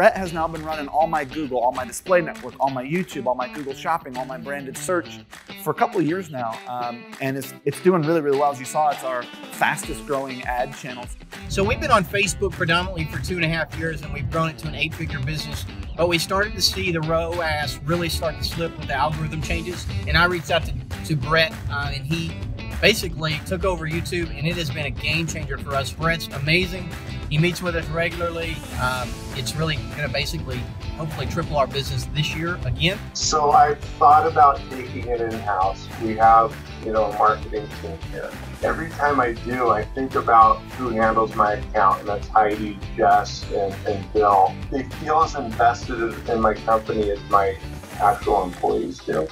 Brett has now been running all my Google, all my display network, all my YouTube, all my Google Shopping, all my branded search for a couple of years now, um, and it's it's doing really really well. As you saw, it's our fastest growing ad channels. So we've been on Facebook predominantly for two and a half years, and we've grown it to an eight-figure business. But we started to see the ROAS really start to slip with the algorithm changes, and I reached out to, to Brett, uh, and he basically took over YouTube, and it has been a game changer for us. Brett's amazing. He meets with us regularly. Um, it's really going to basically, hopefully, triple our business this year again. So I thought about taking it in house. We have, you know, a marketing team here. Every time I do, I think about who handles my account, and that's Heidi, Jess, and, and Bill. They feel as invested in my company as my actual employees do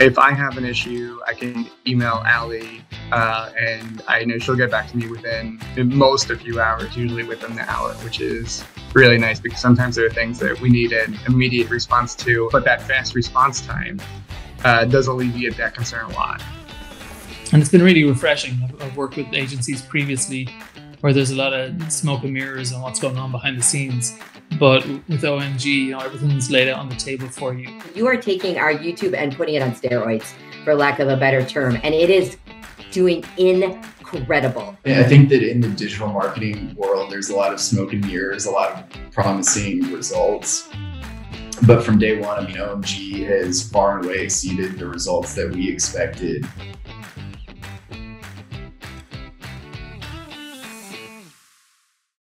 if I have an issue, I can email Allie, uh, and I know she'll get back to me within most a few hours, usually within the hour, which is really nice because sometimes there are things that we need an immediate response to, but that fast response time uh, does alleviate that concern a lot. And it's been really refreshing. I've, I've worked with agencies previously where there's a lot of smoke and mirrors and what's going on behind the scenes. But with OMG, you know, everything's laid out on the table for you. You are taking our YouTube and putting it on steroids, for lack of a better term, and it is doing incredible. I think that in the digital marketing world, there's a lot of smoke and mirrors, a lot of promising results. But from day one, I mean, OMG has far and away exceeded the results that we expected.